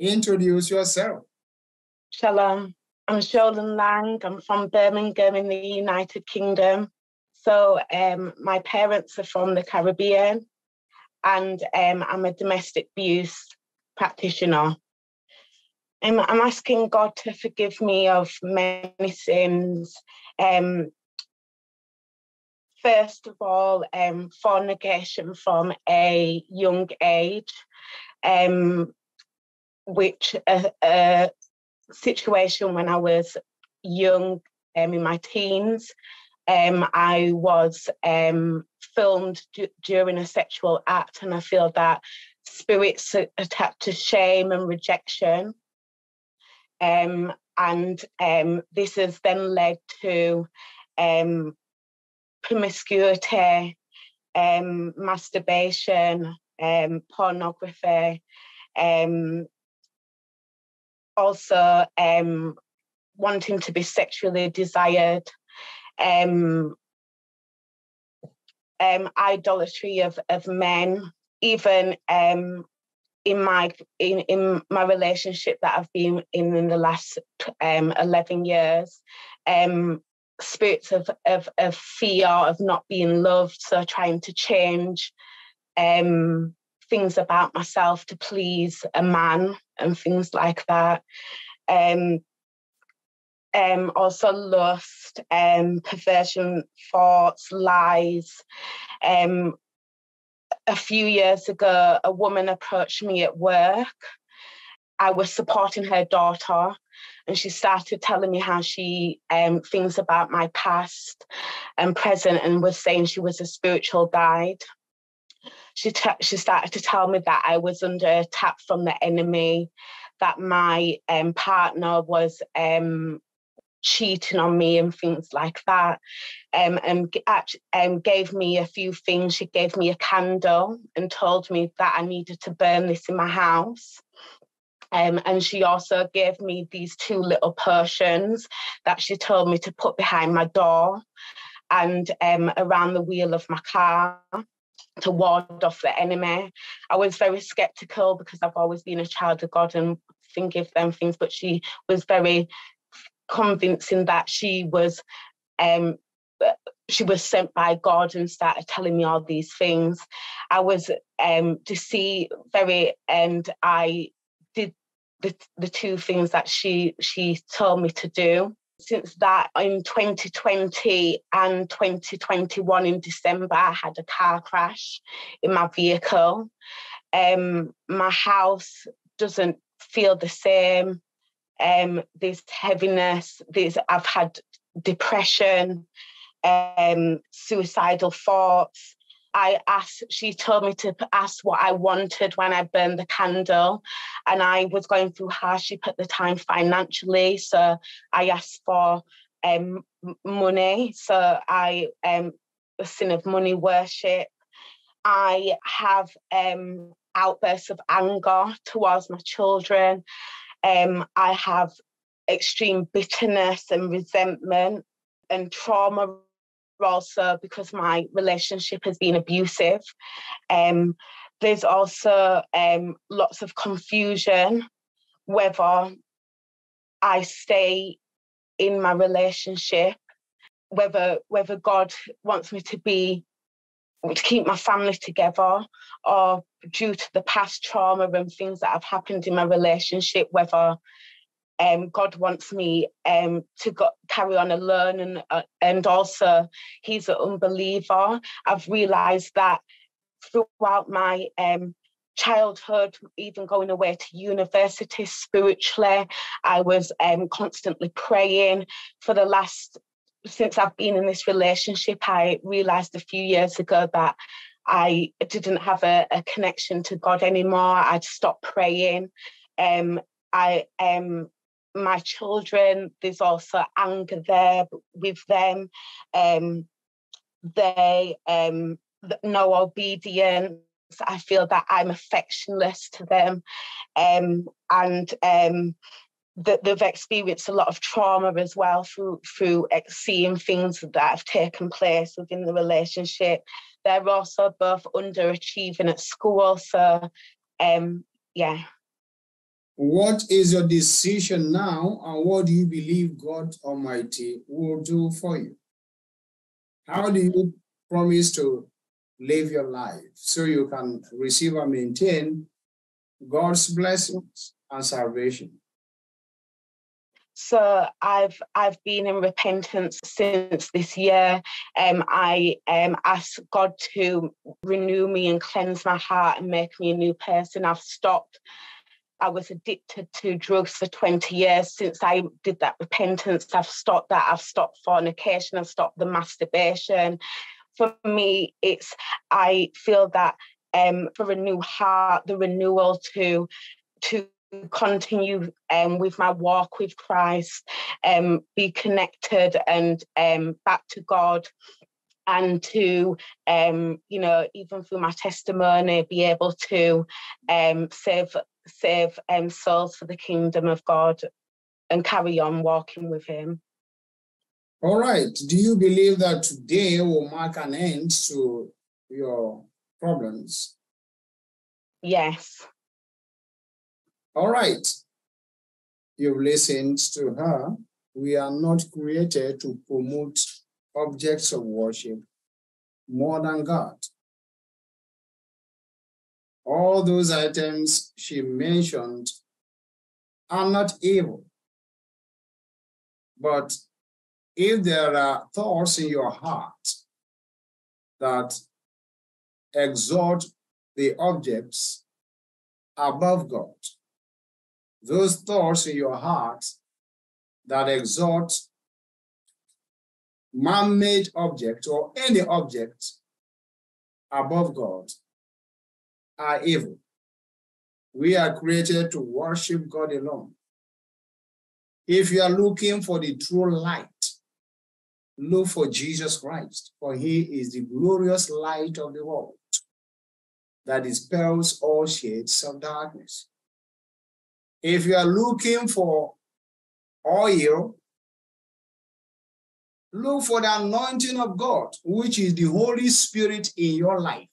introduce yourself. Shalom. I'm Sholan Lang. I'm from Birmingham in the United Kingdom. So um, my parents are from the Caribbean and um, I'm a domestic abuse practitioner. Um, I'm asking God to forgive me of many sins. Um, first of all, um, fornication from a young age, um, which a, a, situation when I was young, um, in my teens, um, I was um, filmed d- during a sexual act, and I feel that spirits attached to shame and rejection. Um, and um, this has then led to um, promiscuity, um, masturbation, pornography, also um, wanting to be sexually desired, um, um, idolatry of, of men, even um, in my in, in my relationship that I've been in in the last um, 11 years, um, spirits of, of, of fear of not being loved, so trying to change um, things about myself to please a man and things like that. Um, um, also lust, um, perversion, thoughts, lies. Um, a few years ago, a woman approached me at work. I was supporting her daughter, and she started telling me how she um, things about my past and present, and was saying she was a spiritual guide. She t- she started to tell me that I was under attack from the enemy, that my um, partner was um, cheating on me and things like that. Um, and um, gave me a few things. She gave me a candle and told me that I needed to burn this in my house. Um, and she also gave me these two little potions that she told me to put behind my door and um, around the wheel of my car to ward off the enemy. I was very skeptical because I've always been a child of God and forgive them things, but she was very convincing that she was um, she was sent by God and started telling me all these things. I was um, to see very, and I did the, the two things that she she told me to do. Since that, in 2020 and 2021 in December, I had a car crash in my vehicle. Um, my house doesn't feel the same um, there's heaviness, there's I've had depression, um, suicidal thoughts. I asked, she told me to ask what I wanted when I burned the candle. And I was going through hardship at the time financially. So I asked for um, money. So I, um, a sin of money worship. I have um, outbursts of anger towards my children. Um, I have extreme bitterness and resentment and trauma also because my relationship has been abusive. Um, there's also um, lots of confusion whether I stay in my relationship, whether whether God wants me to be to keep my family together or due to the past trauma and things that have happened in my relationship, whether um, God wants me um, to go, carry on and learn, and uh, and also He's an unbeliever. I've realised that throughout my um, childhood, even going away to university spiritually, I was um, constantly praying for the last since I've been in this relationship, I realized a few years ago that I didn't have a, a connection to God anymore. I'd stopped praying. Um, I um, my children, there's also anger there with them. Um, they um, no obedience. I feel that I'm affectionless to them, um, and um, that they've experienced a lot of trauma as well through through seeing things that have taken place within the relationship. They're also both underachieving at school, so um, yeah. What is your decision now, and what do you believe God Almighty will do for you? How do you promise to live your life so you can receive and maintain God's blessings and salvation? So I've I've been in repentance since this year. Um, I um, ask God to renew me and cleanse my heart and make me a new person. I've stopped I was addicted to drugs for 20 years. Since I did that repentance, I've stopped that. I've stopped fornication, I've stopped the masturbation. For me, it's, I feel that um, for a new heart, the renewal to, to continue um, with my walk with Christ, um, be connected and um, back to God and to um, you know even through my testimony be able to um, save save um, souls for the kingdom of God and carry on walking with Him. All right. Do you believe that today will mark an end to your problems? Yes. All right. You've listened to her. We are not created to promote objects of worship more than God all those items she mentioned are not evil. But if there are thoughts in your heart that exalt the objects above God, those thoughts in your heart that exalt man-made object or any object above God are evil. We are created to worship God alone. If you are looking for the true light, look for Jesus Christ, for he is the glorious light of the world that dispels all shades of darkness. If you are looking for oil, look for the anointing of God, which is the Holy Spirit in your life.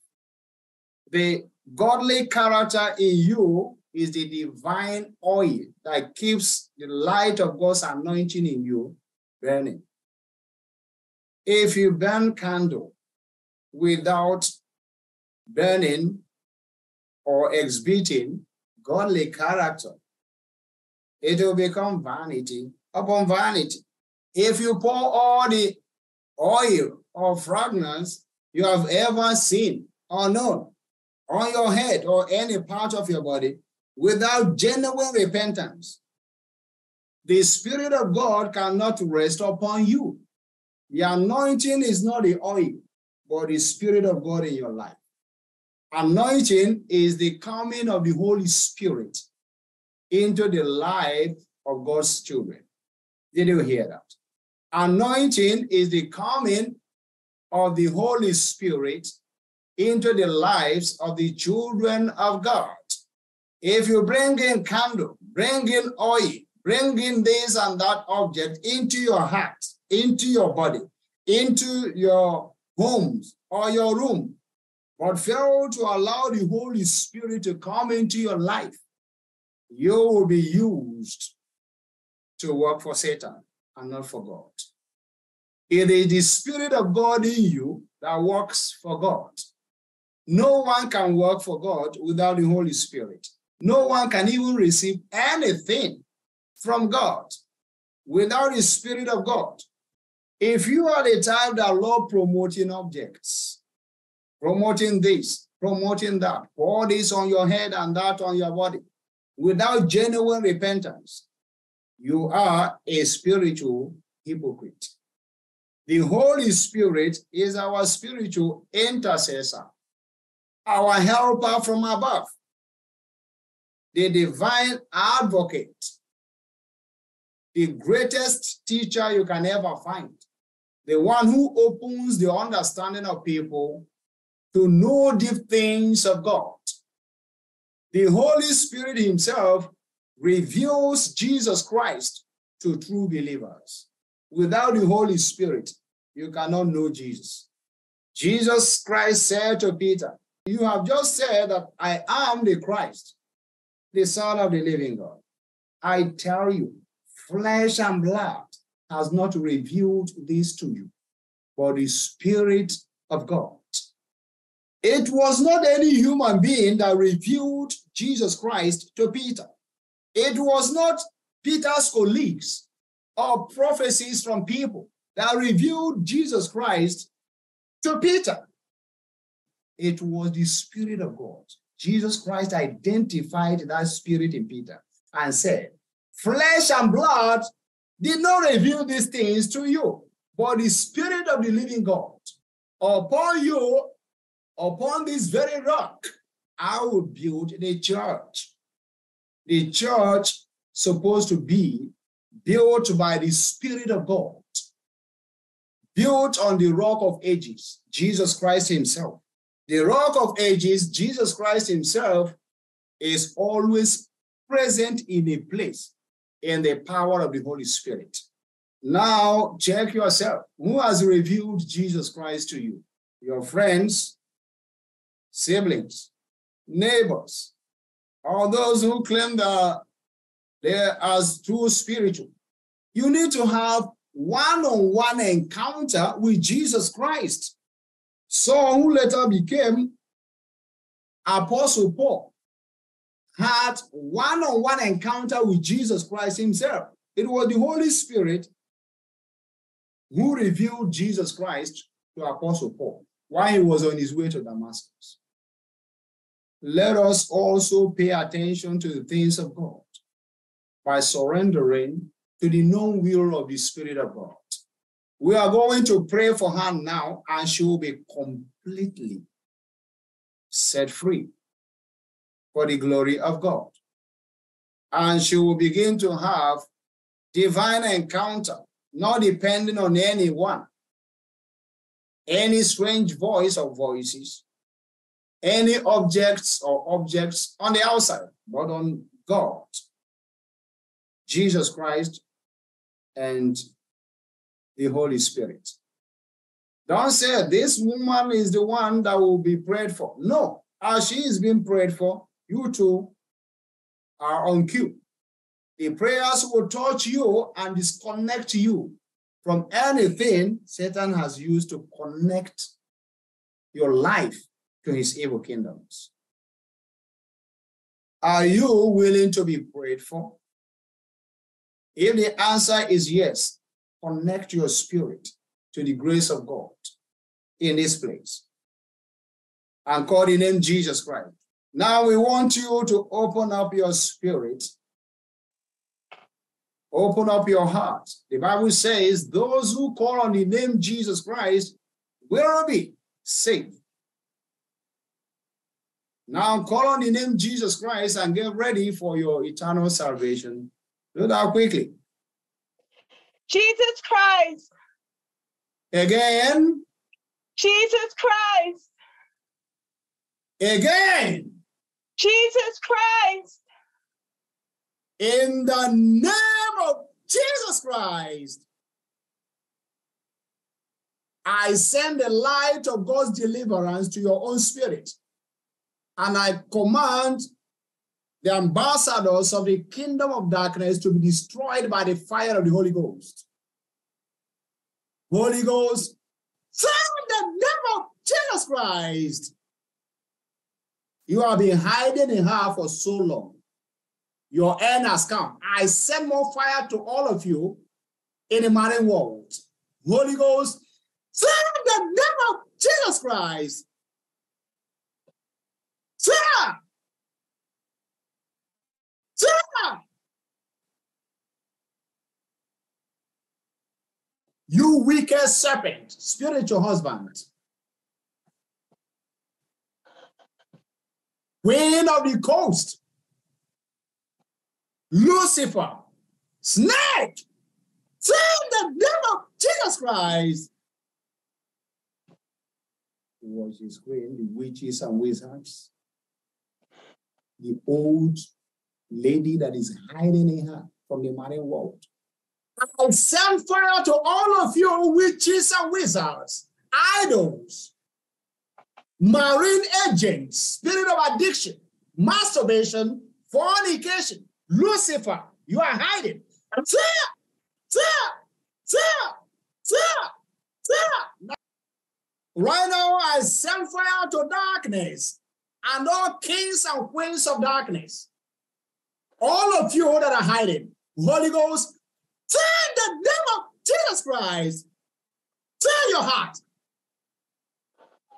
The Godly character in you is the divine oil that keeps the light of God's anointing in you burning. If you burn candle without burning or exhibiting godly character, it will become vanity upon vanity. If you pour all the oil or fragrance you have ever seen or known on your head or any part of your body without genuine repentance, the Spirit of God cannot rest upon you. The anointing is not the oil, but the Spirit of God in your life. Anointing is the coming of the Holy Spirit into the life of God's children. Did you hear that? Anointing is the coming of the Holy Spirit into the lives of the children of God. If you bring in candle, bring in oil, bring in this and that object into your heart, into your body, into your homes or your room, but fail to allow the Holy Spirit to come into your life, you will be used to work for Satan and not for God. It is the Spirit of God in you that works for God. No one can work for God without the Holy Spirit. No one can even receive anything from God without the Spirit of God. If you are the type that love promoting objects, promoting this, promoting that, all this on your head and that on your body, without genuine repentance, you are a spiritual hypocrite. The Holy Spirit is our spiritual intercessor our helper from above, the divine advocate, the greatest teacher you can ever find, the one who opens the understanding of people to know deep things of God. The Holy Spirit Himself reveals Jesus Christ to true believers. Without the Holy Spirit, you cannot know Jesus. Jesus Christ said to Peter, you have just said that I am the Christ, the Son of the living God. I tell you, flesh and blood has not revealed this to you, but the Spirit of God. It was not any human being that revealed Jesus Christ to Peter. It was not Peter's colleagues or prophecies from people that revealed Jesus Christ to Peter. It was the Spirit of God. Jesus Christ identified that Spirit in Peter and said, Flesh and blood did not reveal these things to you, but the Spirit of the living God. Upon you, upon this very rock, I will build the church. The church supposed to be built by the Spirit of God, built on the rock of ages, Jesus Christ Himself. The rock of ages, Jesus Christ Himself, is always present in a place in the power of the Holy Spirit. Now, check yourself. Who has revealed Jesus Christ to you? Your friends, siblings, neighbors, or those who claim that they're as too spiritual. You need to have one-on-one encounter with Jesus Christ. Saul, who later became Apostle Paul, had one-on-one encounter with Jesus Christ himself. It was the Holy Spirit who revealed Jesus Christ to Apostle Paul while he was on his way to Damascus. Let us also pay attention to the things of God by surrendering to the known will of the Spirit of God. We are going to pray for her now, and she will be completely set free for the glory of God. And she will begin to have divine encounter, not depending on anyone, any strange voice or voices, any objects or objects on the outside, but on God, Jesus Christ, and the Holy Spirit. Don't say this woman is the one that will be prayed for. No, as she is being prayed for, you too are on cue. The prayers will touch you and disconnect you from anything Satan has used to connect your life to his evil kingdoms. Are you willing to be prayed for? If the answer is yes, connect your spirit to the grace of God in this place and call the name Jesus Christ. Now we want you to open up your spirit, open up your heart. The Bible says those who call on the name Jesus Christ will be saved. Now call on the name Jesus Christ and get ready for your eternal salvation. Do that quickly. Jesus Christ. Again. Jesus Christ. Again. Jesus Christ. In the name of Jesus Christ. I send the light of God's deliverance to your own spirit. And I command the ambassadors of the kingdom of darkness to be destroyed by the fire of the Holy Ghost. Holy Ghost, send the name of Jesus Christ. You have been hiding in her for so long. Your end has come. I send more fire to all of you in the modern world. Holy Ghost, send the name of Jesus Christ. Sarah! You wicked serpent, spiritual husband. Queen of the coast. Lucifer. Snake. Send the devil, Jesus Christ. Was his queen, the witches and wizards the old lady that is hiding in her from the marine world. I send fire to all of you witches and wizards, idols, marine agents, spirit of addiction, masturbation, fornication, Lucifer, You are hiding. Tear, tear, tear, tear, tear. Right now, I send fire to darkness and all kings and queens of darkness. All of you that are hiding, Holy Ghost, turn the of Jesus Christ. Turn your heart.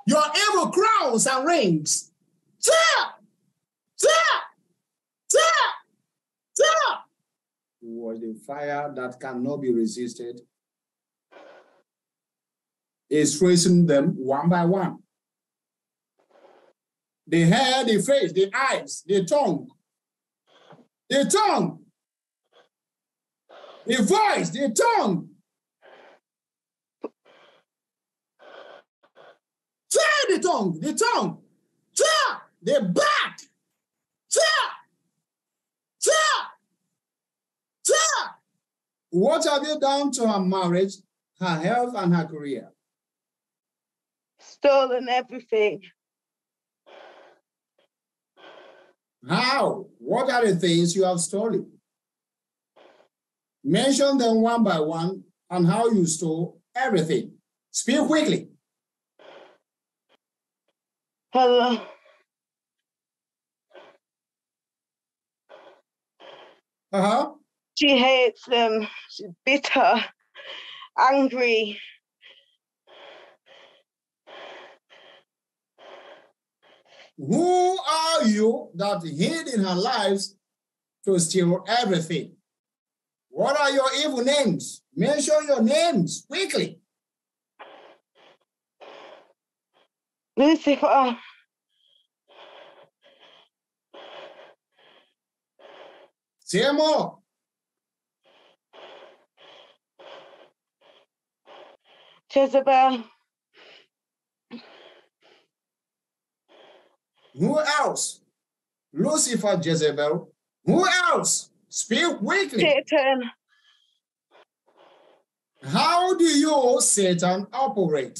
Your evil crowns and rings. Tear, tear, tear, tear. Was the fire that cannot be resisted is tracing them one by one. The hair, the face, the eyes, the tongue, the tongue, the voice, the tongue. Tear the tongue, the tongue, tear the back, tear, tear, tear. What have you done to her marriage, her health, and her career? stolen everything. How? What are the things you have stolen? Mention them one by one and how you stole everything. Speak quickly. Hello. Uh-huh. She hates them. She's bitter, angry, Who are you that hid in her lives to steal everything? What are your evil names? Mention your names quickly. Lucifer. Say more. Jezebel. Who else? Lucifer, Jezebel. Who else? Speak weekly. Satan. How do you, Satan, operate?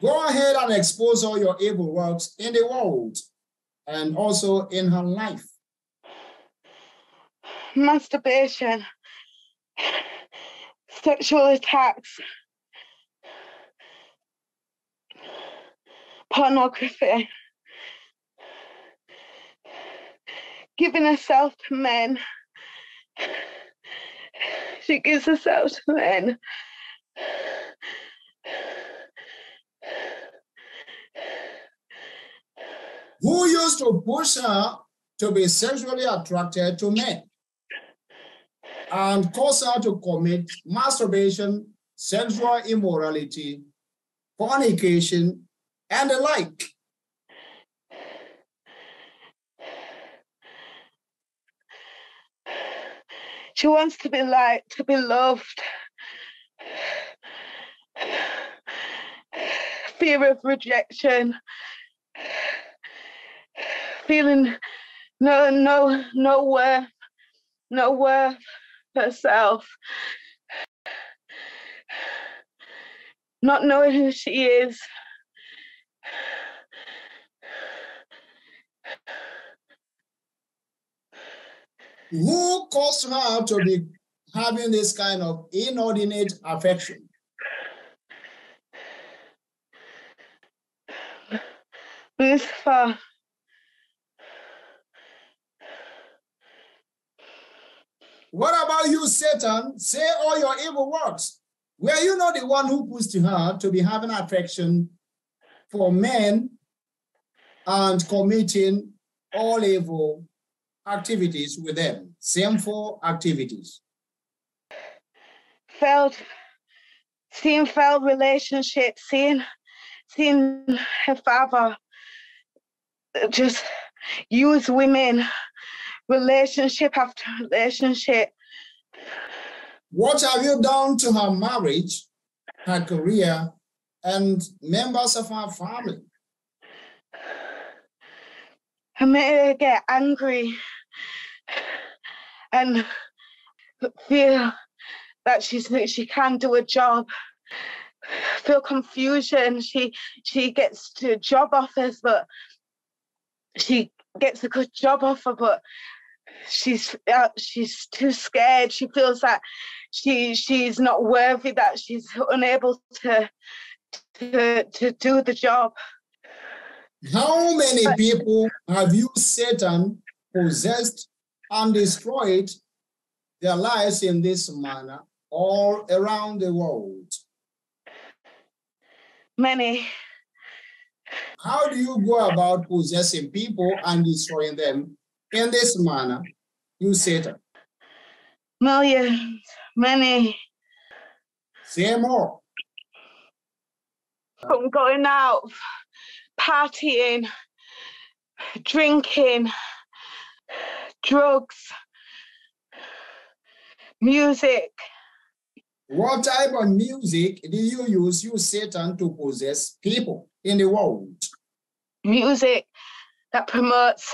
Go ahead and expose all your evil works in the world and also in her life. Masturbation, sexual attacks, pornography. Giving herself to men. She gives herself to men. Who used to push her to be sexually attracted to men and cause her to commit masturbation, sexual immorality, fornication, and the like? She wants to be liked, to be loved. Fear of rejection. Feeling no, no, no worth, no worth herself. Not knowing who she is. Who caused her to be having this kind of inordinate affection? Lucifer. What about you, Satan? Say all your evil works. Were you not the one who pushed her to be having affection for men and committing all evil activities with them, Same sinful activities. Failed, seeing failed relationships, seeing, seeing her father just use women, relationship after relationship. What have you done to her marriage, her career, and members of her family? I her get angry and feel that she's she can't do a job feel confusion she she gets to job offers but she gets a good job offer but she's uh, she's too scared. She feels that she she's not worthy. That she's unable to to to do the job. How many people have you Satan possessed and destroyed their lives in this manner all around the world? Many. How do you go about possessing people and destroying them in this manner? You Satan. Millions, many. Say more. From going out, partying, drinking, drugs, music. What type of music do you use, you Satan, to possess people in the world? Music that promotes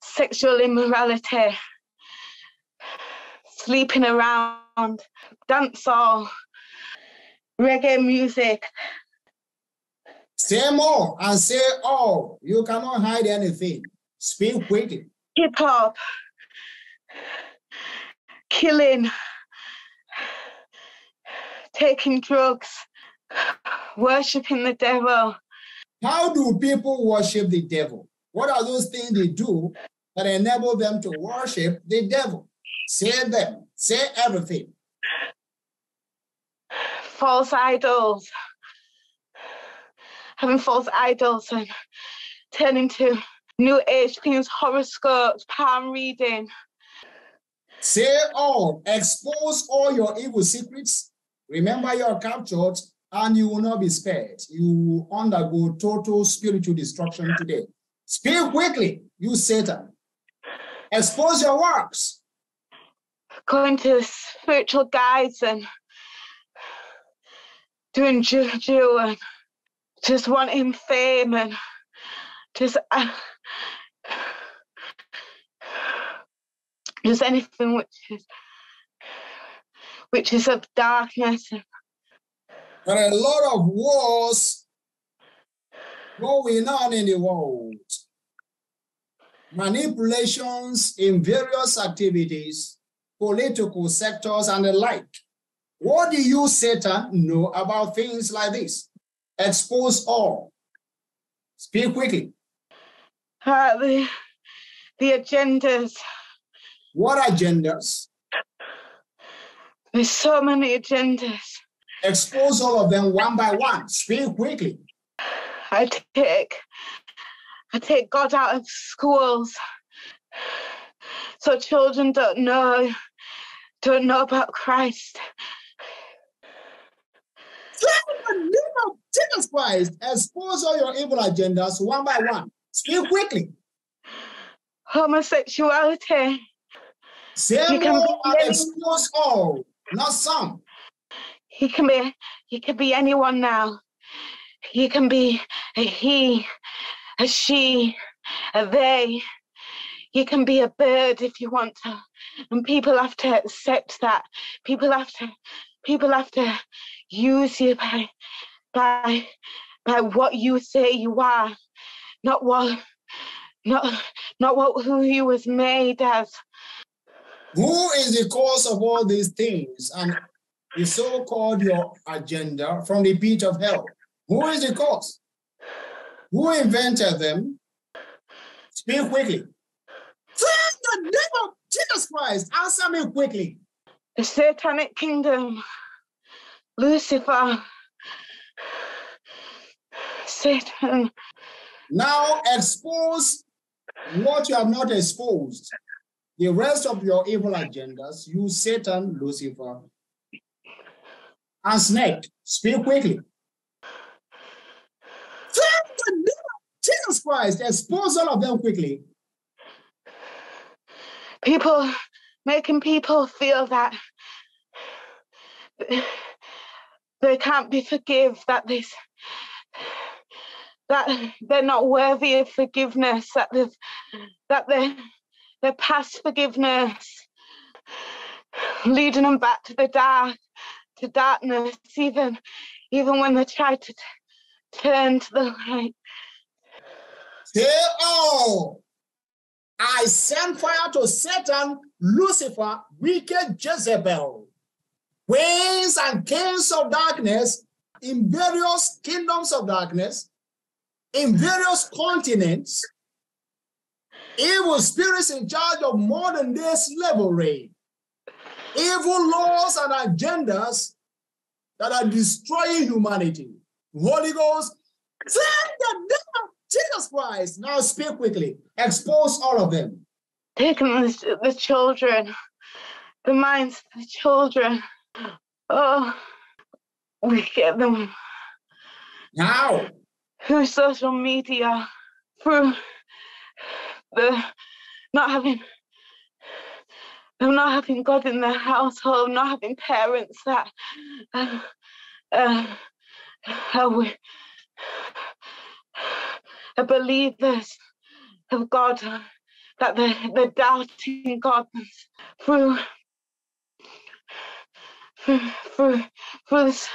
sexual immorality, sleeping around, dancehall, reggae music. Say more and say all. You cannot hide anything. Speak quickly. Hip hop, killing, taking drugs, worshiping the devil. How do people worship the devil? What are those things they do that enable them to worship the devil? Say them. Say everything. False idols. Having false idols and turning to new age things, horoscopes, palm reading. Say all. Expose all your evil secrets. Remember you are captured and you will not be spared. You will undergo total spiritual destruction today. Speak quickly, you Satan. Expose your works. Going to spiritual guides and doing juju and just wanting fame and just uh, just anything which is which is of darkness. There are a lot of wars going on in the world. Manipulations in various activities, political sectors, and the like. What do you, Satan, know about things like this? Expose all. Speak quickly. Uh, the the agendas. What agendas? There's so many agendas. Expose all of them one by one. Speak quickly. I take I take God out of schools so children don't know don't know about Christ. In the name of Jesus Christ, expose all your evil agendas one by one. Speak quickly. Homosexuality. You be and expose all, not some. He can be he can be anyone now. He can be a he, a she, a they. You can be a bird if you want to. And people have to accept that. People have to people have to use you by by by what you say you are, not what not not what who you was made as. Who is the cause of all these things and the so-called your agenda from the pit of hell? Who is the cause? Who invented them? Speak quickly. In the name of Jesus Christ, answer me quickly. The satanic kingdom, Lucifer, Satan, Now expose what you have not exposed. The rest of your evil agendas, you Satan, Lucifer, and snake. Speak quickly. In the name of Jesus Christ, expose all of them quickly. people making people feel that they can't be forgive that this that they're not worthy of forgiveness that they've that they they're past forgiveness leading them back to the dark to darkness even even when they try to t- turn to the light Say all. I send fire to Satan, Lucifer, wicked Jezebel, queens and kings of darkness in various kingdoms of darkness, in various continents, evil spirits in charge of modern day slavery, evil laws and agendas that are destroying humanity. Holy Ghost, send the devil, Jesus Christ. Now speak quickly. Expose all of them. Take the, the children, the minds of the children. Oh, we get them. How? Through social media, through the not having not having God in their household, not having parents that uh, uh, are, are believers of God, that they're, they're doubting God through through through through, this,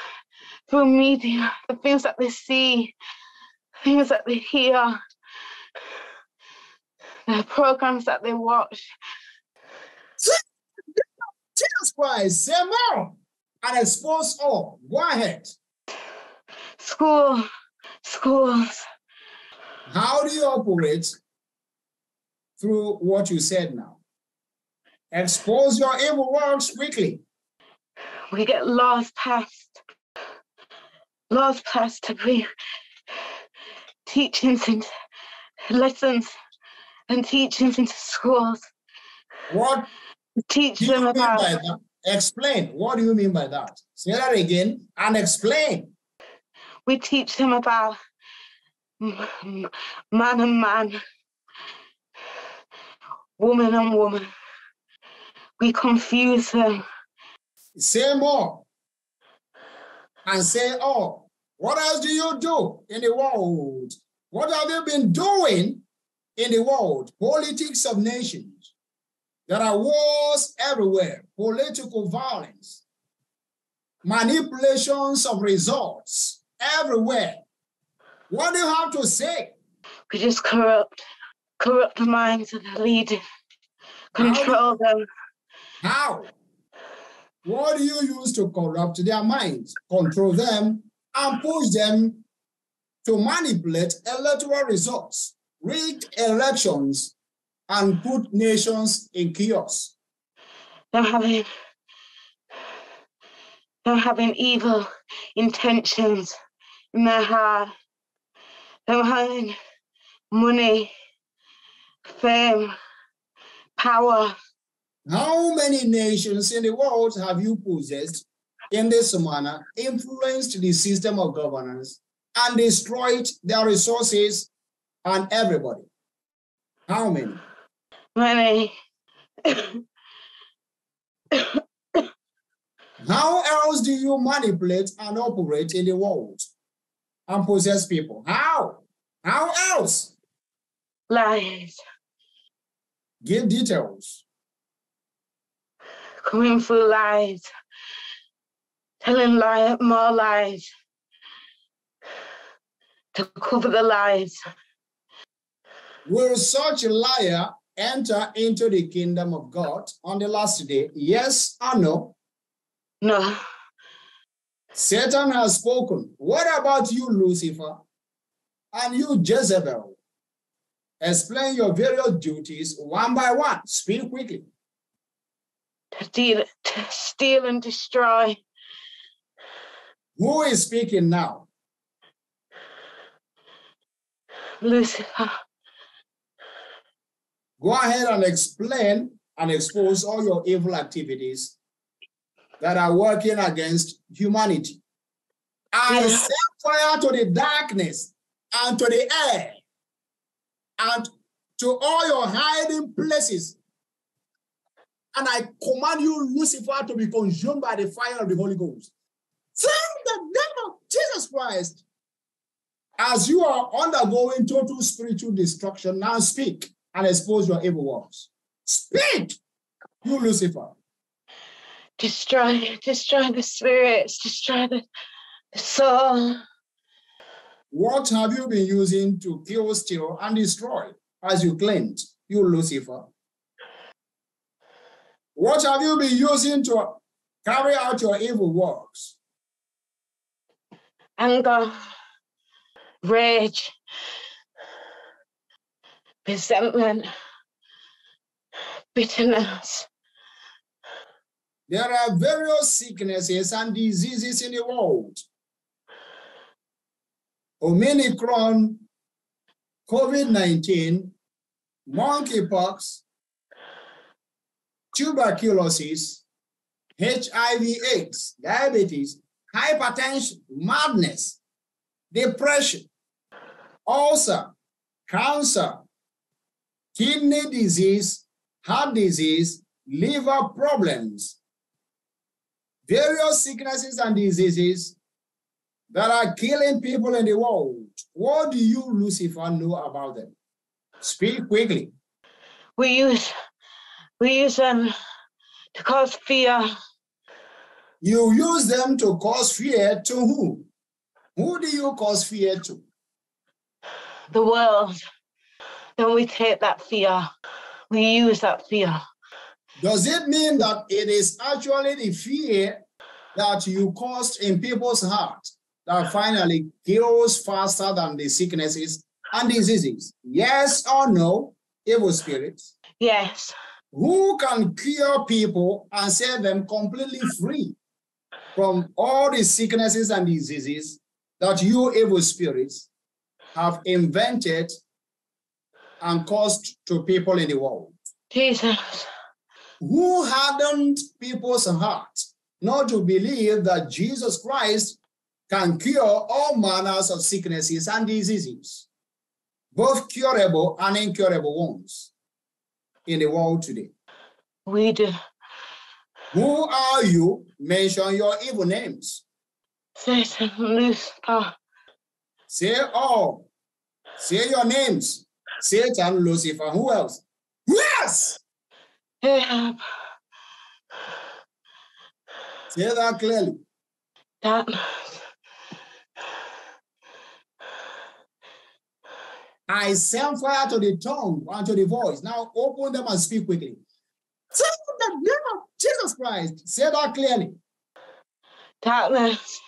through media, the things that they see, things that they hear, the programs that they watch. Jesus Christ, say more and expose all. Go ahead. School, schools. How do you operate through what you said now? Expose your evil works quickly. We get laws passed, laws passed to bring teachings and lessons and teachings into schools. What Teach do you them mean about by that? Explain. What do you mean by that? Say that again and explain. we teach them about man and man, woman and woman. We confuse them. Say more. And say, oh, what else do you do in the world? What have you been doing in the world? Politics of nations. There are wars everywhere, political violence, manipulations of results everywhere. What do you have to say? We just corrupt, corrupt the minds of the leaders, control them. How? What do you use to corrupt their minds, control them, and push them to manipulate electoral results, rig elections, and put nations in chaos? Them having, them having evil intentions in their heart. Them having money, fame, power. How many nations in the world have you possessed in this manner, influenced the system of governance, and destroyed their resources and everybody? How many? Many. How else do you manipulate and operate in the world and possess people? How? How else? lies Give details. coming through lies, telling lie, more lies to cover the lies. Will such a liar enter into the kingdom of God on the last day? Yes or no? No, Satan has spoken. What about you, Lucifer? And you, Jezebel? Explain your various duties one by one. Speak quickly. to steal, to steal and destroy. Who is speaking now? Lucifer, Go ahead and explain and expose all your evil activities that are working against humanity. I Yeah. set fire to the darkness and to the air and to all your hiding places. And I command you, Lucifer, to be consumed by the fire of the Holy Ghost. Thank the devil, Jesus Christ. As you are undergoing total spiritual destruction, now speak and expose your evil works. Speak, you Lucifer. destroy, destroy the spirits, destroy the, the soul. What have you been using to kill, steal, and destroy, as you claimed? you Lucifer? What have you been using to carry out your evil works? Anger, rage, resentment, bitterness. There are various sicknesses and diseases in the world. Omicron, COVID 19, monkeypox, tuberculosis, HIV, AIDS, diabetes, hypertension, madness, depression, ulcer, cancer, kidney disease, heart disease, liver problems, various sicknesses and diseases that are killing people in the world. What do you, Lucifer, know about them? Speak quickly. We use we use them to cause fear. You use them to cause fear to who? Who do you cause fear to? The world. Then we take that fear. We use that fear. Does it mean that it is actually the fear that you caused in people's heart that finally kills faster than the sicknesses and diseases? Yes or no, evil spirits? Yes. Who can cure people and set them completely free from all the sicknesses and diseases that you evil spirits have invented and caused to people in the world? Jesus. Who hardened people's hearts not to believe that Jesus Christ can cure all manners of sicknesses and diseases, both curable and incurable ones? in the world today? We do. Who are you? Mention your evil names. Satan, Lucifer. Say all. Say your names. Satan, Lucifer. Who else? Who else? Ahab. Say that clearly. Darkness. I send fire to the tongue and to the voice. Now open them and speak quickly. Say the name of Jesus Christ. Say that clearly. Darkness.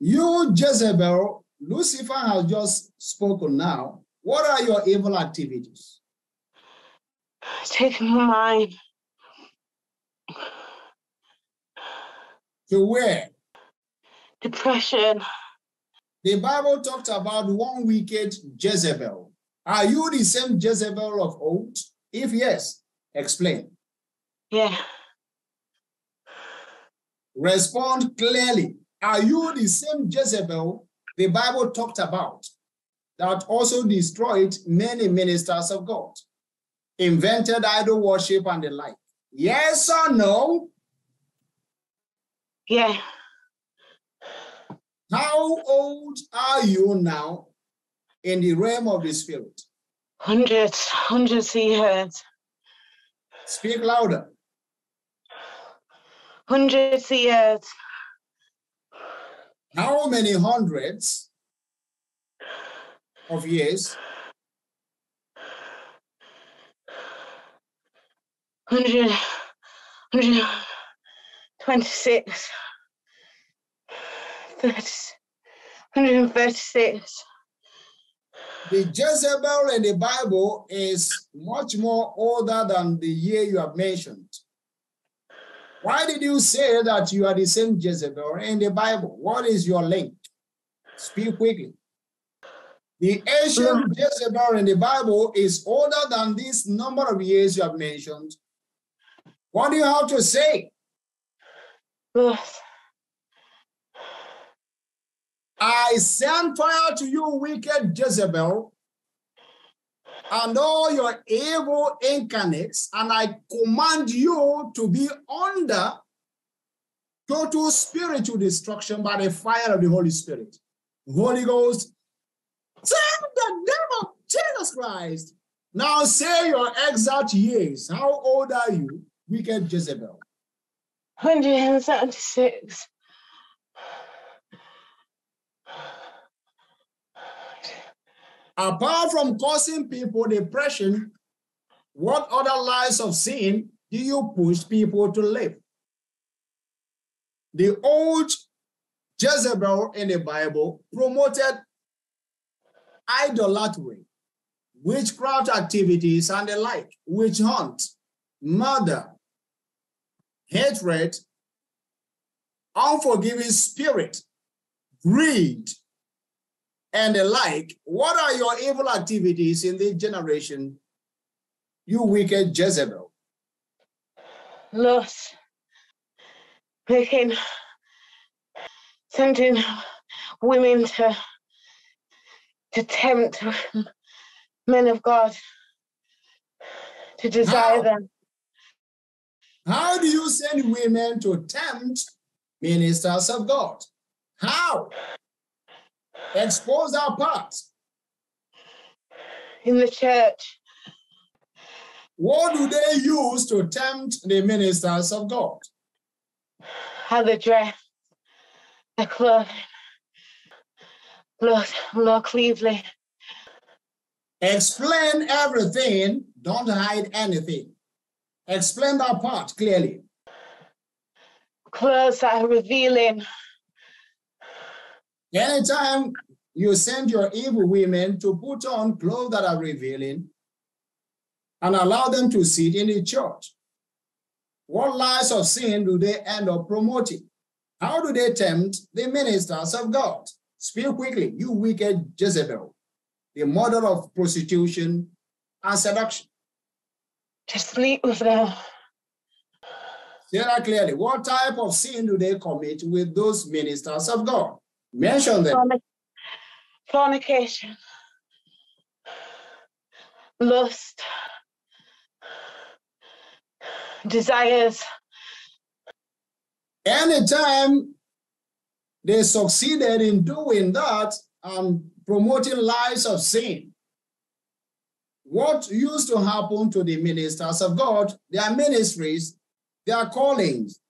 You, Jezebel, Lucifer has just spoken now. What are your evil activities? Taking my mind. To where? Depression. The Bible talked about one wicked Jezebel. Are you the same Jezebel of old? If yes, explain. Yeah. Respond clearly. Are you the same Jezebel the Bible talked about that also destroyed many ministers of God, invented idol worship and the like? Yes or no? Yeah. How old are you now in the realm of the spirit? Hundreds, hundreds of years. Speak louder. Hundreds of years. How many hundreds of years? Hundred, hundred, twenty-six. 136. The Jezebel in the Bible is much more older than the year you have mentioned. Why did you say that you are the same Jezebel in the Bible? What is your link? Speak quickly. The ancient hmm. Jezebel in the Bible is older than this number of years you have mentioned. What do you have to say? I send fire to you, wicked Jezebel, and all your evil incarnates, and I command you to be under total spiritual destruction by the fire of the Holy Spirit. Holy Ghost, send the devil, Jesus Christ. Now say your exact years. How old are you, wicked Jezebel? 176. Apart from causing people depression, what other lies of sin do you push people to live? The old Jezebel in the Bible promoted idolatry, witchcraft activities, and the like, witch hunt, murder, hatred, unforgiving spirit, greed, and the like. What are your evil activities in this generation, you wicked Jezebel? Lust, making, tempting women to, to tempt men of God, to desire How? them. How do you send women to tempt ministers of God? How? Expose our parts. in the church, What do they use to tempt the ministers of God? how they dress, their clothing. Lord, Lord Cleveland, Explain everything, don't hide anything. Explain that part clearly. clothes are revealing, Anytime you send your evil women to put on clothes that are revealing and allow them to sit in the church, what lies of sin do they end up promoting? How do they tempt the ministers of God? Speak quickly, you wicked Jezebel, the mother of prostitution and seduction. to sleep with them, Say that clearly. What type of sin do they commit with those ministers of God? Mention them. fornic- fornication, lust, desires, Anytime they succeeded in doing that and promoting lives of sin, what used to happen to the ministers of God, their ministries, their callings,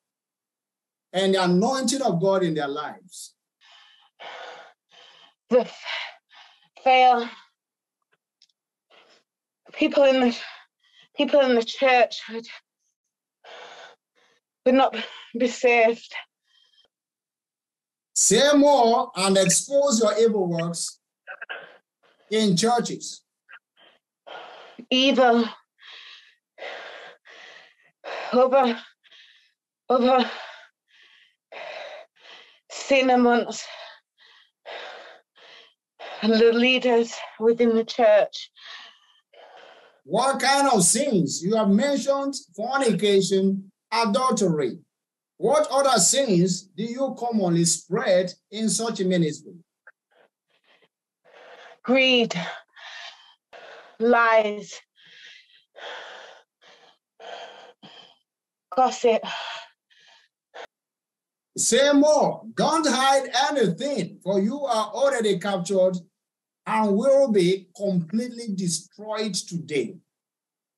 and the anointing of God in their lives? The f- fail. People in the people in the church would, would not be saved. Say more and expose your evil works in churches. Evil over over sin amongst the leaders within the church. What kind of sins? You have mentioned fornication, adultery. What other sins do you commonly spread in such a ministry? greed, lies, gossip, Say more. Don't hide anything, for you are already captured and will be completely destroyed today,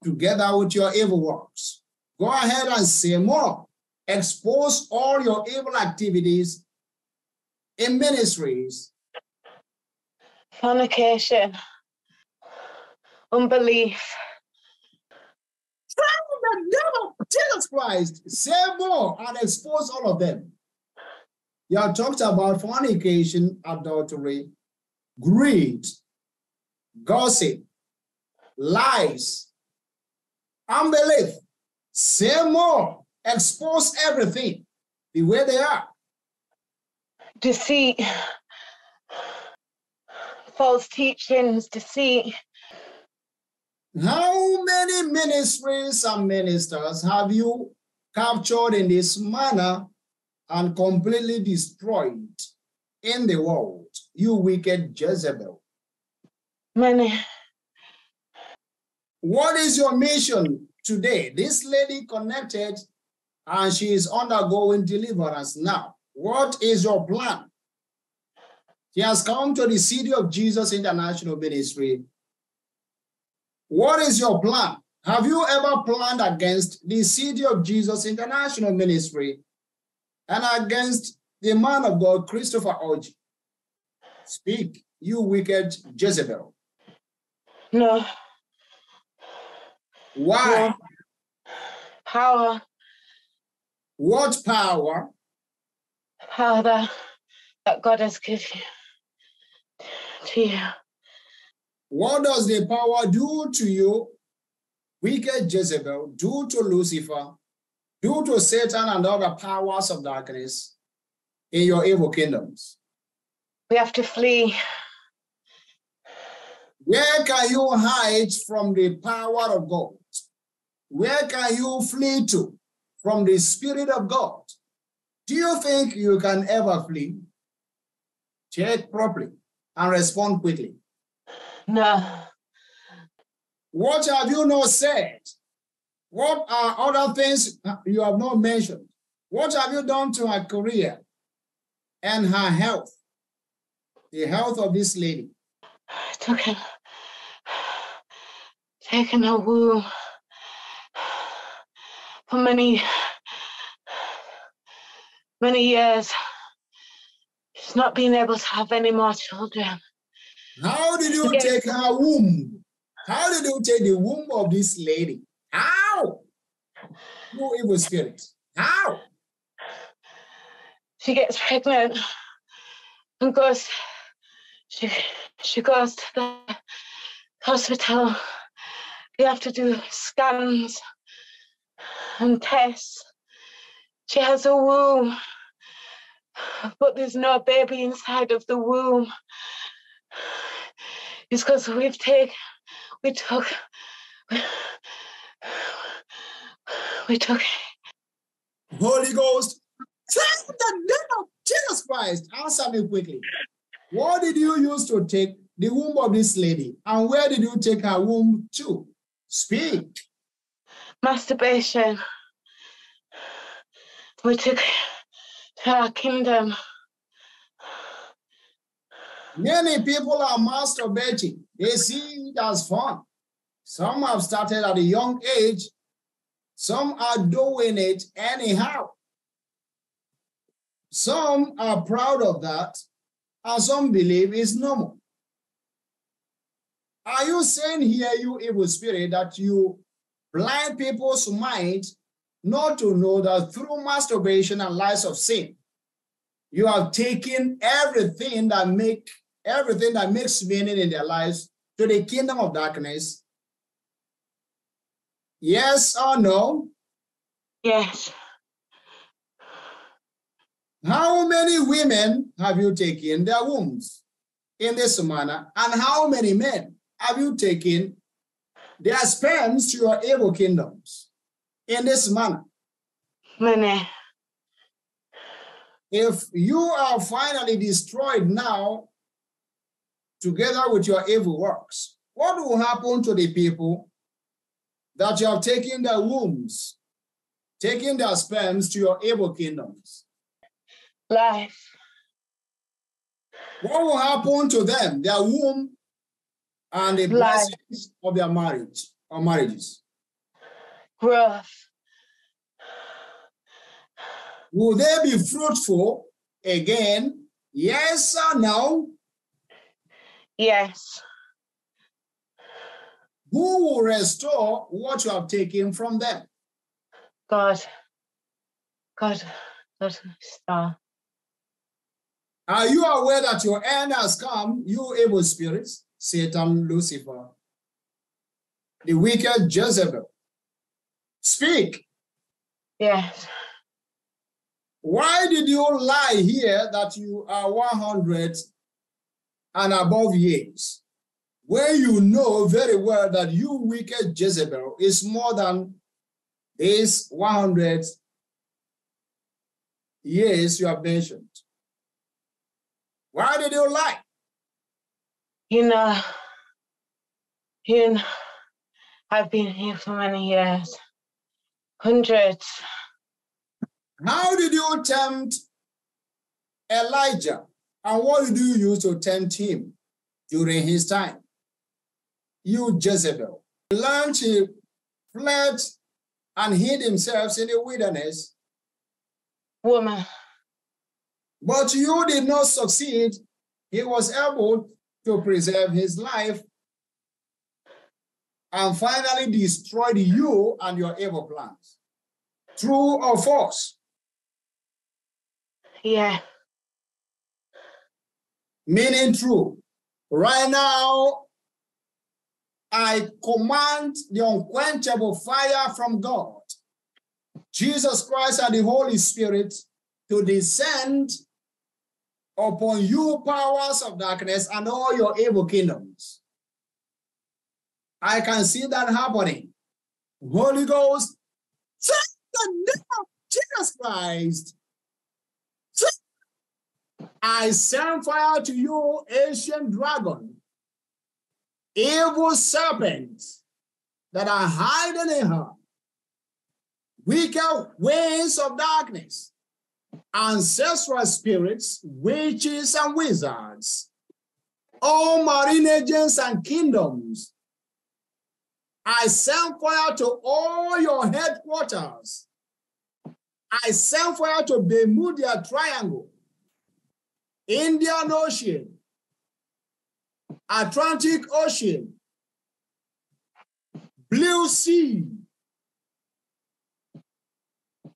together with your evil works. Go ahead and say more. Expose all your evil activities in ministries fornication, unbelief, the devil, Jesus Christ, say more and expose all of them. You have talked about fornication, adultery, greed, gossip, lies, unbelief. Say more, expose everything the way they are. deceit, false teachings, deceit. How many ministries and ministers have you captured in this manner and completely destroyed in the world? You wicked Jezebel. Many. What is your mission today? This lady connected and she is undergoing deliverance now. What is your plan? She has come to the City of Jesus International Ministry. What is your plan? Have you ever planned against the City of Jesus International Ministry and against the man of God, Christopher Orji? Speak, you wicked Jezebel. No. Why? No. Power. What power? Power that, that God has given you. To you. What does the power do to you? Wicked Jezebel, do to Lucifer, do to Satan and other powers of darkness in your evil kingdoms. We have to flee. Where can you hide from the power of God? Where can you flee to from the Spirit of God? Do you think you can ever flee? Check properly and respond quickly. No. What have you not said? What are other things you have not mentioned? What have you done to her career and her health? The health of this lady. Taken, taken a womb for many, many years. She's not been able to have any more children. How did you Yes. take her womb? How did you take the womb of this lady? How? You evil spirit. How? She gets pregnant and goes, she, she goes to the hospital. They have to do scans and tests. She has a womb, but there's no baby inside of the womb. It's because we've taken, we took, we took Holy Ghost, take the name of Jesus Christ. Answer me quickly. What did you use to take the womb of this lady? And where did you take her womb to? Speak. masturbation. We took to our kingdom. Many people are masturbating. They see it as fun. Some have started at a young age. Some are doing it anyhow. Some are proud of that, some believe it's normal. Are you saying here, you evil spirit, that you blind people's mind not to know that through masturbation and lies of sin, you have taken everything that make everything that makes meaning in their lives to the kingdom of darkness? Yes or no? Yes, How many women have you taken their wombs in this manner? And how many men have you taken their sperms to your evil kingdoms in this manner? many. If you are finally destroyed now, together with your evil works, what will happen to the people that you have taken their wombs, taken their sperms to your evil kingdoms? Life, What will happen to them, their womb, and the Life. blessings of their marriage or marriages? growth, Will they be fruitful again? Yes or no? yes, Who will restore what you have taken from them? God, God, God, star. Are you aware that your end has come, you evil spirits, Satan, Lucifer, the wicked Jezebel? Speak. Yes, Why did you lie here that you are 100 and above years, when you know very well that you wicked Jezebel is more than this 100 years you have mentioned? Why did you lie? you know, you know, I've been here for many years, hundreds. How did you tempt Elijah? And what did you use to tempt him during his time? You Jezebel. Learned he fled and hid himself in the wilderness, woman. But you did not succeed. He was able to preserve his life and finally destroyed you and your evil plans. True or false? Yeah. Meaning true. Right now, I command the unquenchable fire from God, Jesus Christ and the Holy Spirit to descend upon you powers of darkness and all your evil kingdoms. I can see that happening. Holy Ghost, take the name of Jesus Christ. I send fire to you, ancient dragon, evil serpents that are hiding in her, wicked ways of darkness, ancestral spirits, witches and wizards, all marine agents and kingdoms. I send fire to all your headquarters. I send fire to Bermuda Triangle, Indian Ocean, Atlantic Ocean, Blue Sea,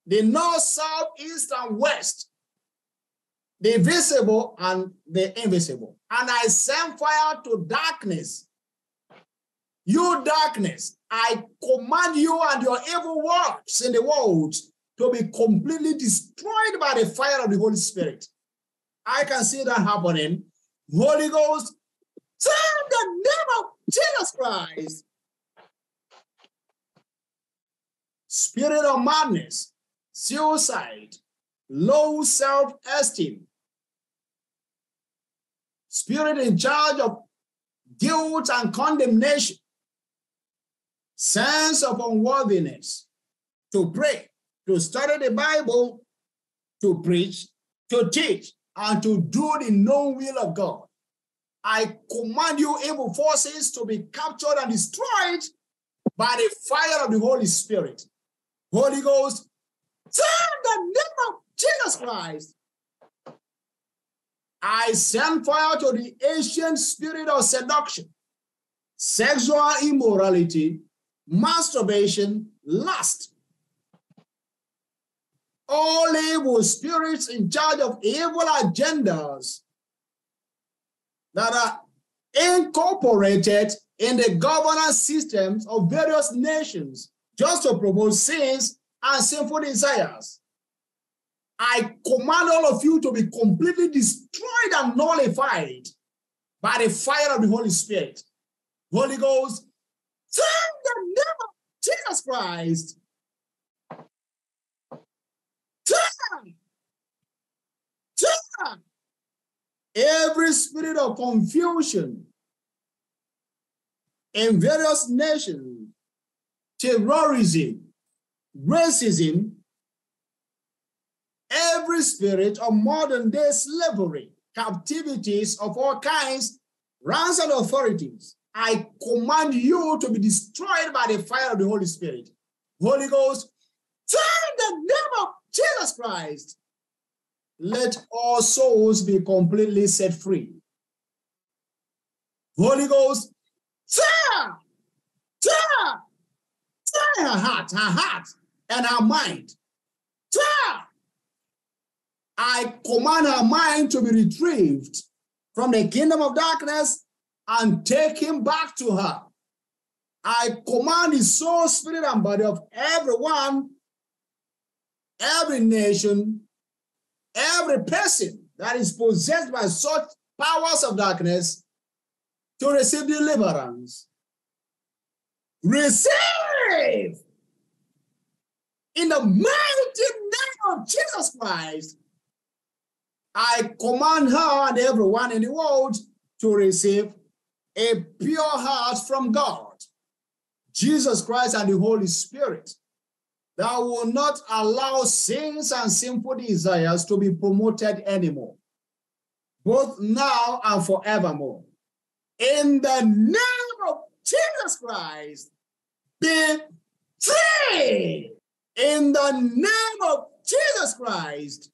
the north, south, east, and west, the visible and the invisible. And I send fire to darkness. You darkness, I command you and your evil works in the world to be completely destroyed by the fire of the Holy Spirit. I can see that happening. Holy Ghost, turn the name of Jesus Christ. Spirit of madness, suicide, low self-esteem, spirit in charge of guilt and condemnation, sense of unworthiness, to pray, to study the Bible, to preach, to teach, and to do the known will of God. I command you, evil forces, to be captured and destroyed by the fire of the Holy Spirit. Holy Ghost, the name of Jesus Christ. I send fire to the ancient spirit of seduction, sexual immorality, masturbation, lust. All evil spirits in charge of evil agendas that are incorporated in the governance systems of various nations just to promote sins and sinful desires. I command all of you to be completely destroyed and nullified by the fire of the Holy Spirit. Holy Ghost, turn the name of Jesus Christ. Turn. Turn. Every spirit of confusion in various nations, terrorism, racism, every spirit of modern day slavery, captivities of all kinds, ransom authorities. I command you to be destroyed by the fire of the Holy Spirit. Holy Ghost, turn the name of Jesus Christ. Let all souls be completely set free. Holy Ghost, turn, turn, turn her heart, her heart, and her mind. I command her mind to be retrieved from the kingdom of darkness and take him back to her. I command the soul, spirit, and body of everyone, every nation, every person that is possessed by such powers of darkness to receive deliverance. Receive in the mighty name of Jesus Christ. I command her and everyone in the world to receive a pure heart from God, Jesus Christ and the Holy Spirit that will not allow sins and sinful desires to be promoted anymore, both now and forevermore. In the name of Jesus Christ, be free. In the name of Jesus Christ.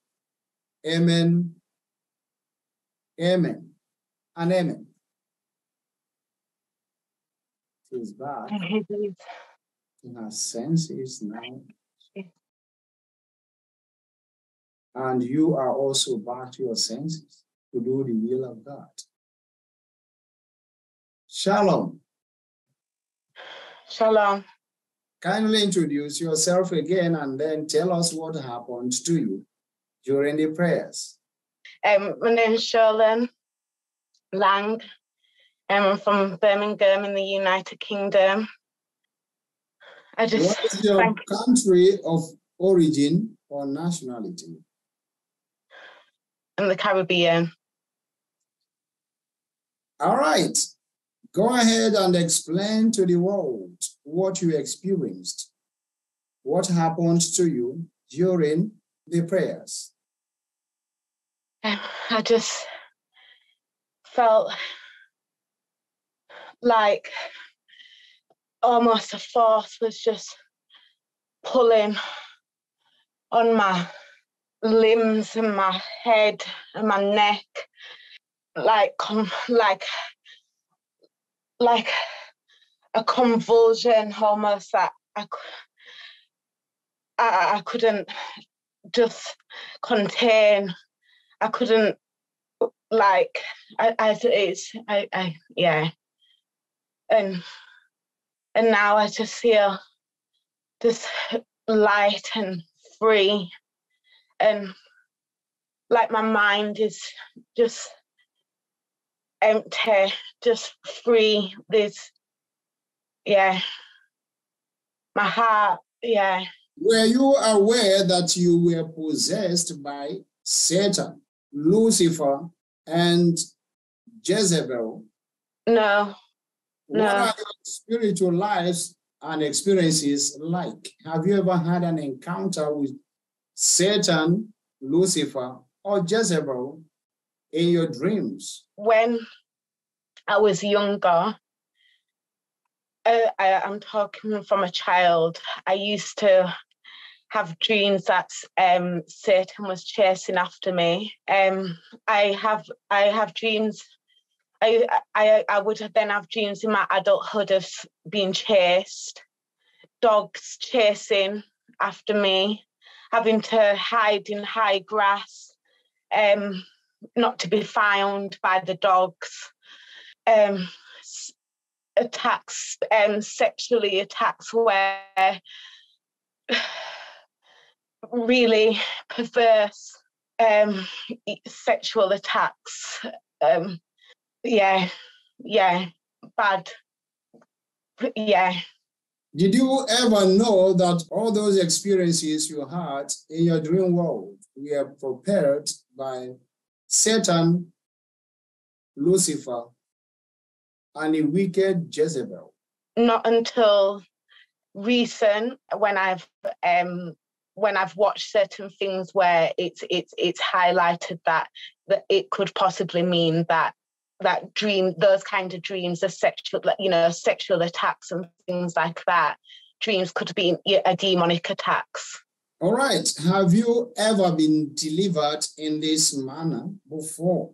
Amen. Amen. And amen. She's back. In her senses now. And you are also back to your senses to do the will of God. Shalom. Shalom. Kindly introduce yourself again and then tell us what happened to you during the prayers. Um, my name is Charlene Lang. Um, I'm from Birmingham in the United Kingdom. I just What is your thank- country of origin or nationality? in the Caribbean. All right. Go ahead and explain to the world what you experienced. What happened to you during the prayers? I just felt like almost a force was just pulling on my limbs and my head and my neck like like like a convulsion almost that I, I, I couldn't just contain. I couldn't like I, I it's I, I yeah. And and now I just feel just light and free. And like my mind is just empty just free. There's yeah my heart yeah Were you aware that you were possessed by Satan, Lucifer, and Jezebel? no What No. are your spiritual lives and experiences like? Have you ever had an encounter with Satan, Lucifer, or Jezebel in your dreams? when I was younger, I, I'm talking from a child, I used to have dreams that um, Satan was chasing after me. Um, I have I have dreams. I, I I would then have dreams in my adulthood of being chased, dogs chasing after me, having to hide in high grass, um, not to be found by the dogs, um, attacks, um, sexually attacks where really perverse um, sexual attacks. Um, yeah, yeah, bad. Yeah, Did you ever know that all those experiences you had in your dream world were prepared by Satan, Lucifer, and the wicked Jezebel? not until recent when I've um when I've watched certain things where it's it's it's highlighted that that it could possibly mean that that dream those kind of dreams of sexual like, you know sexual attacks and things like that dreams could be a demonic attacks All right. Have you ever been delivered in this manner before?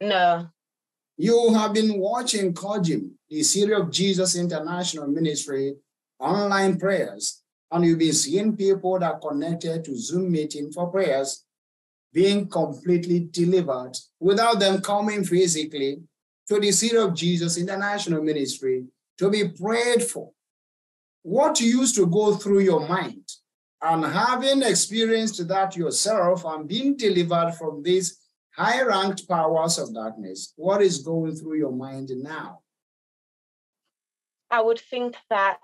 no You have been watching COJIM, the City of Jesus International Ministry online prayers, and you've been seeing people that are connected to Zoom meeting for prayers being completely delivered without them coming physically to the City of Jesus International Ministry to be prayed for. What used to go through your mind and having experienced that yourself and being delivered from these high ranked powers of darkness, what is going through your mind now? I would think that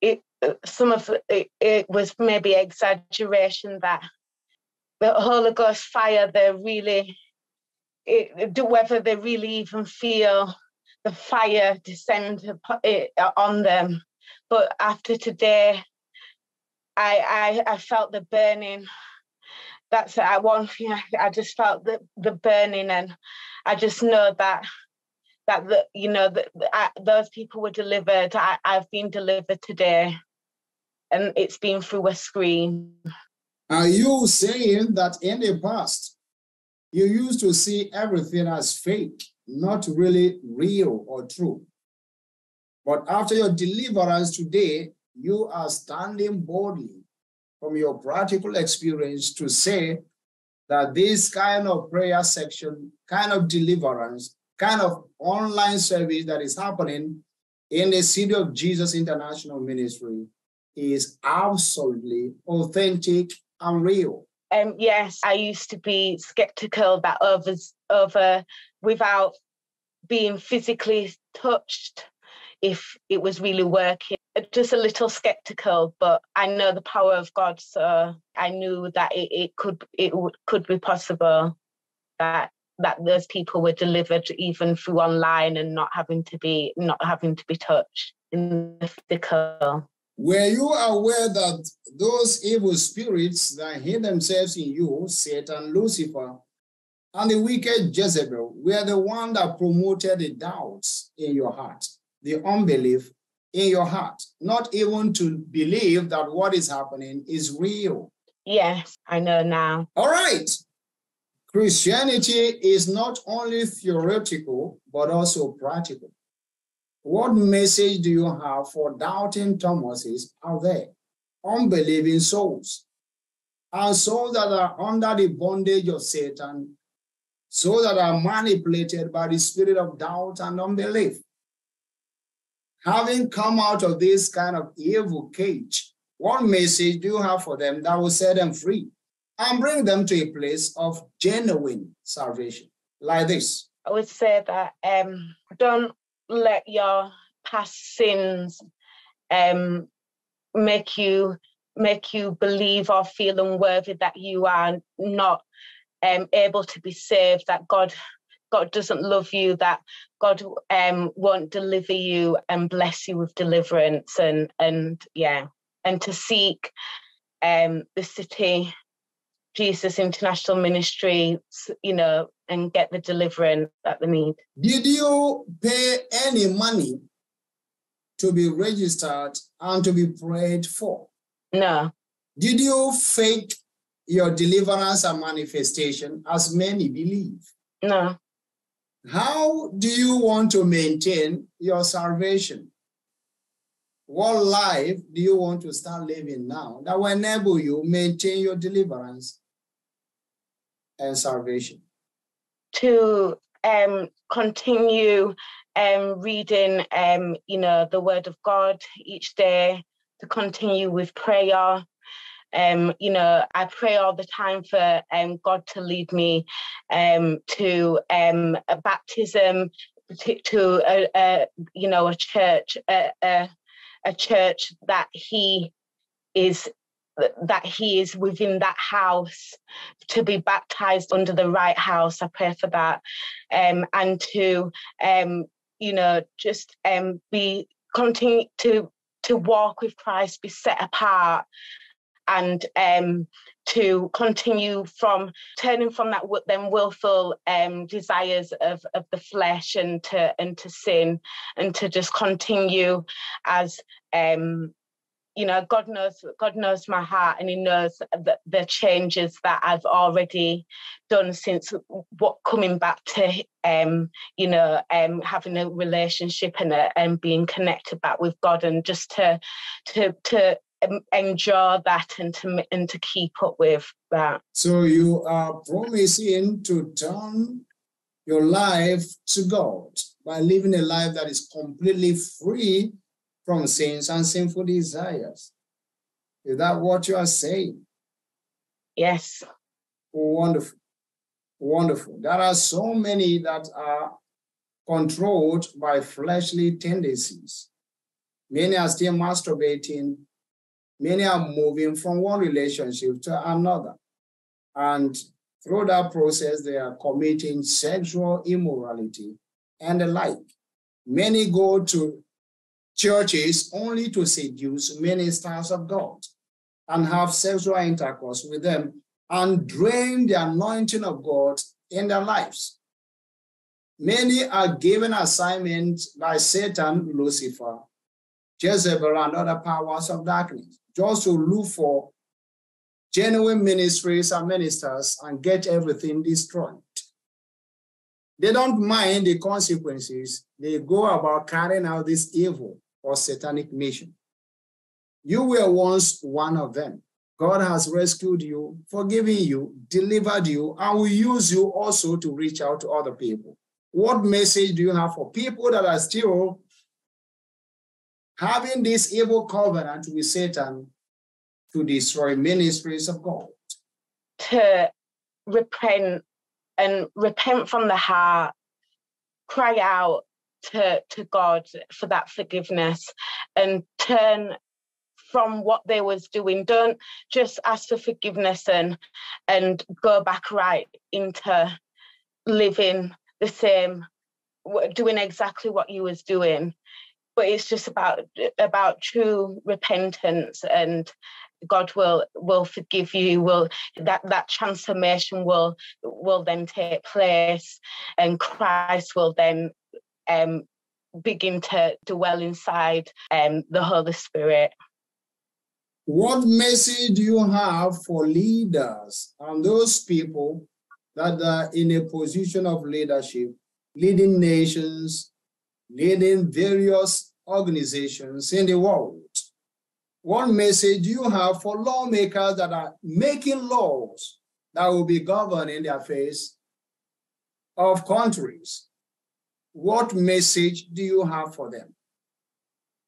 it uh, some of it, it was maybe exaggeration that the Holy Ghost fire they really it, do whether they really even feel the fire descend upo- on them. But after today, I I, I felt the burning. That's I one thing I, I just felt the, the burning and I just know that that the, you know that those people were delivered. I, I've been delivered today, and it's been through a screen. Are you saying that in the past, you used to see everything as fake, not really real or true? But after your deliverance today, you are standing boldly from your practical experience to say that this kind of prayer section, kind of deliverance, kind of online service that is happening in the City of Jesus International Ministry is absolutely authentic and real. Um, yes, I used to be skeptical that others over without being physically touched if it was really working. Uh, just a little skeptical, but I know the power of God, so I knew that it, it could it could be possible that that those people were delivered even through online and not having to be not having to be touched in the physical. Were you aware that those evil spirits that hid themselves in you, Satan, Lucifer, and the wicked Jezebel, were the one that promoted the doubts in your heart, the unbelief in your heart, not even to believe that what is happening is real? Yes, I know now. All right. Christianity is not only theoretical, but also practical. What message do you have for doubting Thomases out there, unbelieving souls, and souls that are under the bondage of Satan, souls that are manipulated by the spirit of doubt and unbelief? Having come out of this kind of evil cage, what message do you have for them that will set them free? and bring them to a place of genuine salvation, like this. I would say that um, don't let your past sins um, make you make you believe or feel unworthy that you are not um, able to be saved. That God God doesn't love you. That God um, won't deliver you and bless you with deliverance and and yeah and to seek um, the city Jesus International Ministry, you know, and get the deliverance that they need. Did you pay any money to be registered and to be prayed for? No. Did you fake your deliverance and manifestation as many believe? No. How do you want to maintain your salvation? What life do you want to start living now that will enable you maintain your deliverance and salvation? To um, continue um, reading, um, you know, the Word of God each day, to continue with prayer. Um, you know, I pray all the time for um, God to lead me um, to um, a baptism, to a, a, you know a church, a, a, a church that He is that he is within that house to be baptized under the right house. I pray for that um, and to um, you know just um, be continue to to walk with christ be set apart and um, to continue from turning from that then willful um, desires of, of the flesh and to and to sin and to just continue as um, you know god knows god knows my heart and he knows the, the changes that i've already done since what coming back to um you know um having a relationship and a, and being connected back with god and just to to to enjoy that and to and to keep up with that so you are promising to turn your life to god by living a life that is completely free from sins and sinful desires. Is that what you are saying? Yes. Wonderful. Wonderful. There are so many that are controlled by fleshly tendencies. Many are still masturbating. Many are moving from one relationship to another. And through that process, they are committing sexual immorality and the like. Many go to churches only to seduce ministers of God and have sexual intercourse with them and drain the anointing of God in their lives. Many are given assignments by Satan, Lucifer, Jezebel, and other powers of darkness just to look for genuine ministries and ministers and get everything destroyed. They don't mind the consequences. They go about carrying out this evil or satanic mission. You were once one of them. God has rescued you, forgiven you, delivered you, and will use you also to reach out to other people. What message do you have for people that are still having this evil covenant with Satan to destroy ministries of God? To repent and repent from the heart, cry out to, to God for that forgiveness and turn from what they was doing. Don't just ask for forgiveness and and go back right into living the same, doing exactly what you was doing. But it's just about about true repentance and God will will forgive you. Will that that transformation will will then take place, and Christ will then um, begin to dwell inside um, the Holy Spirit. What message do you have for leaders and those people that are in a position of leadership, leading nations, leading various organizations in the world? What message do you have for lawmakers that are making laws that will be governing the affairs of countries? What message do you have for them?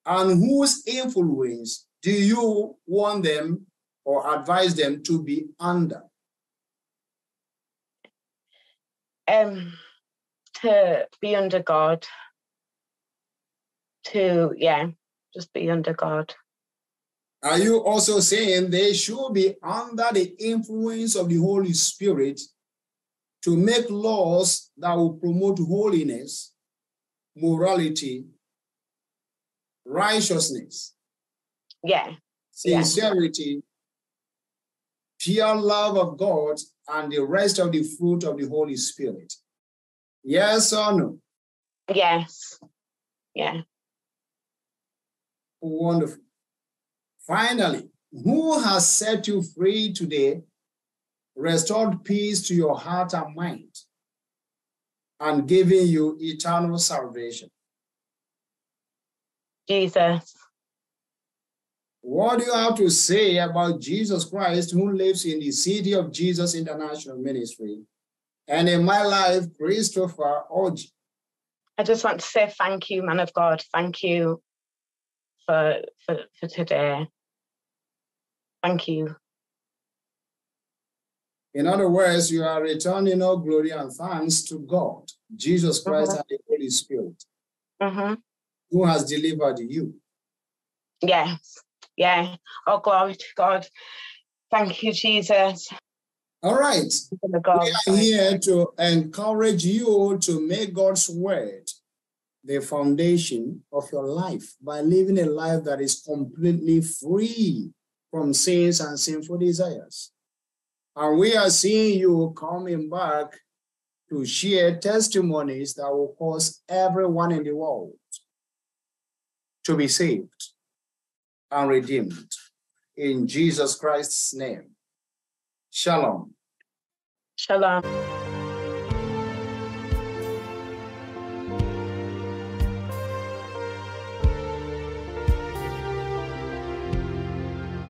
And whose influence do you want them or advise them to be under? Um, to be under God. To, yeah, just be under God. Are you also saying they should be under the influence of the Holy Spirit to make laws that will promote holiness, morality, righteousness, yeah. Sincerity, yeah. pure love of God, and the rest of the fruit of the Holy Spirit. Yes or no? Yes. Yeah. Wonderful. Finally, who has set you free today, restored peace to your heart and mind, and given you eternal salvation? Jesus. What do you have to say about Jesus Christ who lives in the City of Jesus International Ministry? And in my life, Christopher Orji. I just want to say thank you, man of God. Thank you for, for, for today. Thank you. In other words, you are returning all glory and thanks to God, Jesus Christ, mm-hmm. and the Holy Spirit, mm-hmm. who has delivered you. Yes. Yeah. Oh, glory to God. Thank you, Jesus. All right. We are here to encourage you to make God's word the foundation of your life by living a life that is completely free from sins and sinful desires. And we are seeing you coming back to share testimonies that will cause everyone in the world to be saved and redeemed. In Jesus Christ's name. Shalom. Shalom.